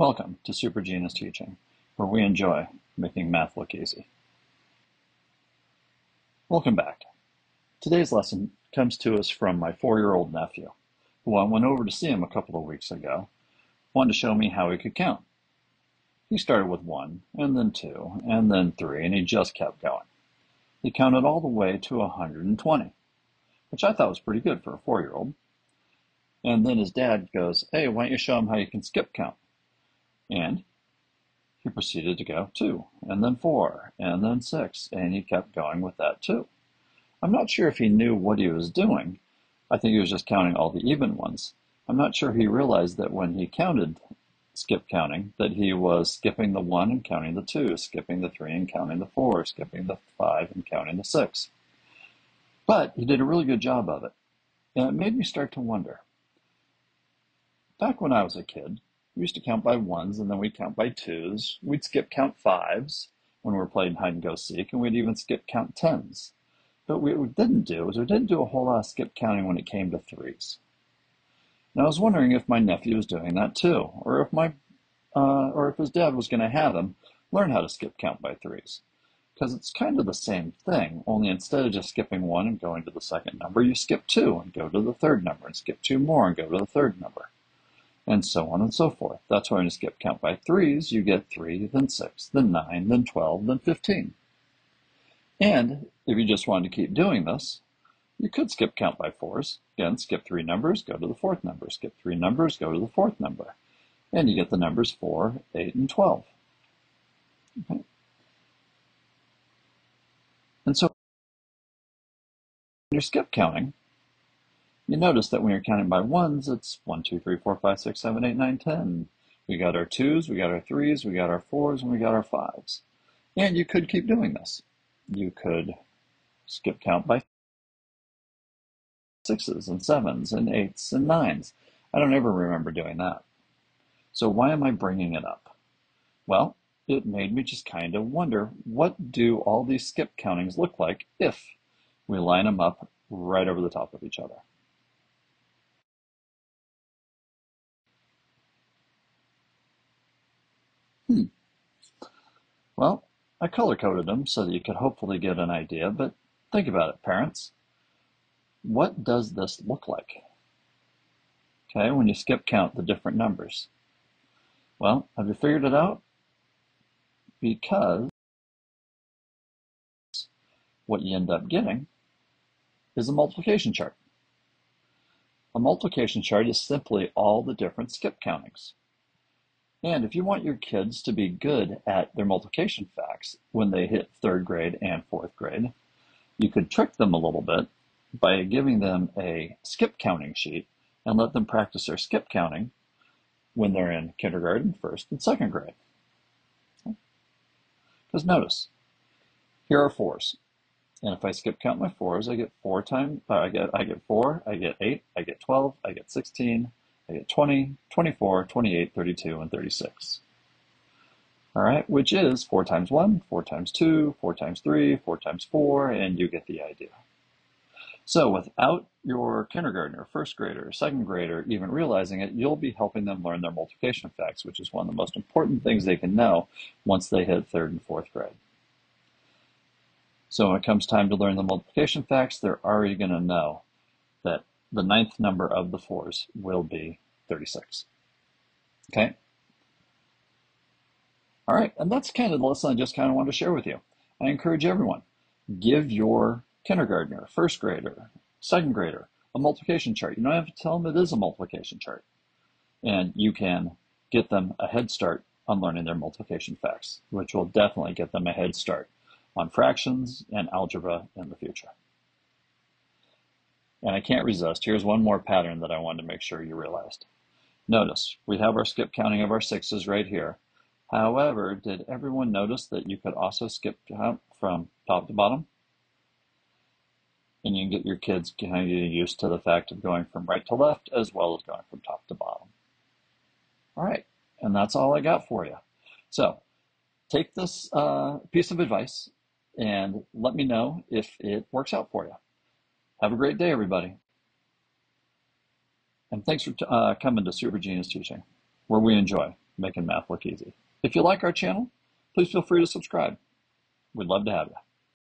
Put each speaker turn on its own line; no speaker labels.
Welcome to Super Genius Teaching, where we enjoy making math look easy. Welcome back. Today's lesson comes to us from my four-year-old nephew, who I went over to see him a couple of weeks ago, wanted to show me how he could count. He started with one, and then two, and then three, and he just kept going. He counted all the way to 120, which I thought was pretty good for a four-year-old. And then his dad goes, hey, why don't you show him how you can skip count? And he proceeded to go two, and then four, and then six, and he kept going with that too. I'm not sure if he knew what he was doing. I think he was just counting all the even ones. I'm not sure he realized that when he counted skip counting, that he was skipping the one and counting the two, skipping the three and counting the four, skipping the five and counting the six. But he did a really good job of it. And it made me start to wonder. Back when I was a kid, we used to count by ones and then we'd count by twos. We'd skip count fives when we were playing hide and go seek, and we'd even skip count tens. But what we didn't do is we didn't do a whole lot of skip counting when it came to threes. And I was wondering if my nephew was doing that too, or if my, uh, or if his dad was going to have him learn how to skip count by threes. Because it's kind of the same thing, only instead of just skipping one and going to the second number, you skip two and go to the third number, and skip two more and go to the third number and so on and so forth. That's why when you skip count by threes, you get three, then six, then nine, then 12, then 15. And if you just wanted to keep doing this, you could skip count by fours. Again, skip three numbers, go to the fourth number. Skip three numbers, go to the fourth number. And you get the numbers 4, 8, and 12. Okay. And so when you're skip counting, you notice that when you're counting by ones, it's 1, 2, 3, 4, 5, 6, 7, 8, 9, 10. We got our twos, we got our threes, we got our fours, and we got our fives. And you could keep doing this. You could skip count by sixes and sevens and eights and nines. I don't ever remember doing that. So why am I bringing it up? Well, it made me just kind of wonder, what do all these skip countings look like if we line them up right over the top of each other? Well, I color coded them so that you could hopefully get an idea, but think about it, parents. What does this look like? Okay, when you skip count the different numbers. Well, have you figured it out? Because what you end up getting is a multiplication chart. A multiplication chart is simply all the different skip countings. And if you want your kids to be good at their multiplication facts when they hit third grade and fourth grade, you could trick them a little bit by giving them a skip counting sheet and let them practice their skip counting when they're in kindergarten, first and second grade. Because notice, here are fours. And if I skip count my fours, I get four times, I get, I get four, I get eight, I get 12, I get 16, Get 20, 24, 28, 32, and 36. All right, which is 4 times 1, 4 times 2, 4 times 3, 4 times 4, and you get the idea. So without your kindergartner, first grader, second grader even realizing it, you'll be helping them learn their multiplication facts, which is one of the most important things they can know once they hit third and fourth grade. So when it comes time to learn the multiplication facts, they're already going to know the ninth number of the fours will be 36. Okay? All right, and that's kind of the lesson I just kind of wanted to share with you. I encourage everyone, give your kindergartner, first grader, second grader, a multiplication chart. You don't have to tell them it is a multiplication chart. And you can get them a head start on learning their multiplication facts, which will definitely get them a head start on fractions and algebra in the future. And I can't resist. Here's one more pattern that I wanted to make sure you realized. Notice, we have our skip counting of our sixes right here. However, did everyone notice that you could also skip from top to bottom? And you can get your kids kind of used to the fact of going from right to left as well as going from top to bottom. All right, and that's all I got for you. So take this uh, piece of advice and let me know if it works out for you. Have a great day, everybody. And thanks for uh, coming to Super Genius Teaching, where we enjoy making math look easy. If you like our channel, please feel free to subscribe. We'd love to have you.